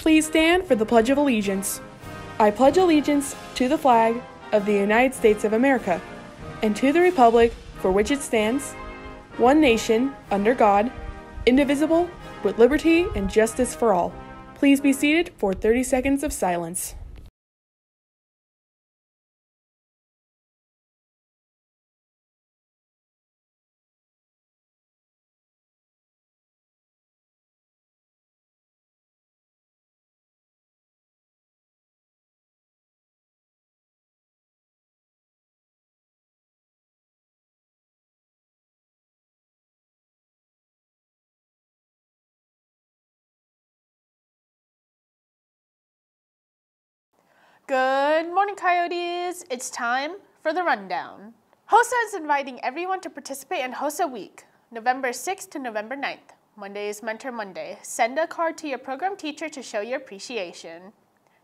Please stand for the Pledge of Allegiance. I pledge allegiance to the flag of the United States of America and to the republic for which it stands, one nation, under God, indivisible, with liberty and justice for all. Please be seated for 30 seconds of silence. Good morning, Coyotes. It's time for the rundown. HOSA is inviting everyone to participate in HOSA Week, November 6th to November 9th. Monday is Mentor Monday. Send a card to your program teacher to show your appreciation.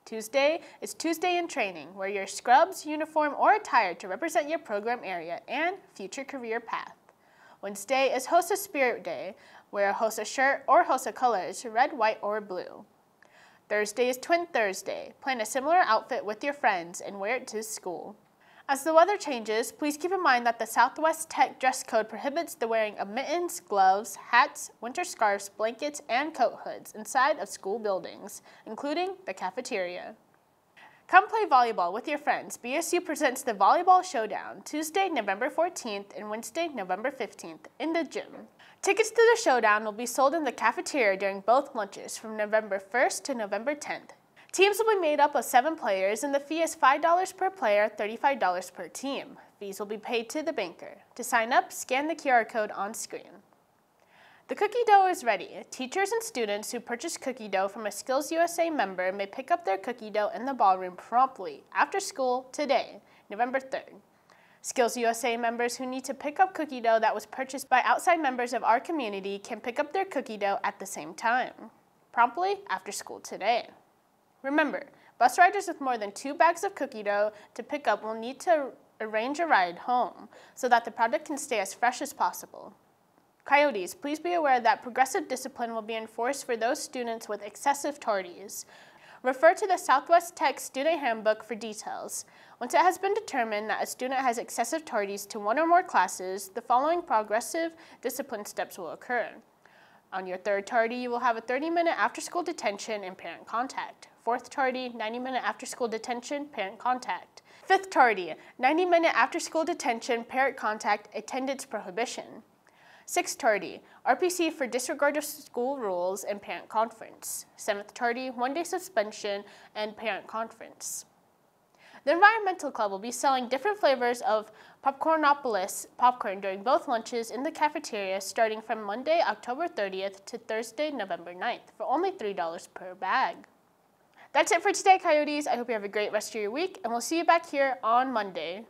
Tuesday is Tuesday in Training. Wear your scrubs, uniform, or attire to represent your program area and future career path. Wednesday is HOSA Spirit Day. Wear a HOSA shirt or HOSA colors, red, white, or blue. Thursday is Twin Thursday. Plan a similar outfit with your friends and wear it to school. As the weather changes, please keep in mind that the Southwest Tech dress code prohibits the wearing of mittens, gloves, hats, winter scarves, blankets, and coat hoods inside of school buildings, including the cafeteria. Come play volleyball with your friends. BSU presents the Volleyball Showdown Tuesday, November 14th and Wednesday, November 15th in the gym. Tickets to the showdown will be sold in the cafeteria during both lunches from November 1st to November 10th. Teams will be made up of seven players and the fee is $5 per player, $35 per team. Fees will be paid to the banker. To sign up, scan the QR code on screen. The cookie dough is ready. Teachers and students who purchase cookie dough from a Skills USA member may pick up their cookie dough in the ballroom promptly after school today, November 3rd. Skills USA members who need to pick up cookie dough that was purchased by outside members of our community can pick up their cookie dough at the same time, promptly after school today. Remember, bus riders with more than two bags of cookie dough to pick up will need to arrange a ride home so that the product can stay as fresh as possible. Coyotes, please be aware that progressive discipline will be enforced for those students with excessive tardies. Refer to the Southwest Tech Student Handbook for details. Once it has been determined that a student has excessive tardies to one or more classes, the following progressive discipline steps will occur. On your third tardy, you will have a 30-minute after-school detention and parent contact. Fourth tardy, 90-minute after-school detention, parent contact. Fifth tardy, 90-minute after-school detention, parent contact, attendance prohibition. Sixth tardy, RPC for disregard of school rules and parent conference. Seventh tardy, one-day suspension and parent conference. The Environmental Club will be selling different flavors of Popcornopolis popcorn during both lunches in the cafeteria starting from Monday, October 30th to Thursday, November 9th for only $3 per bag. That's it for today, Coyotes. I hope you have a great rest of your week, and we'll see you back here on Monday.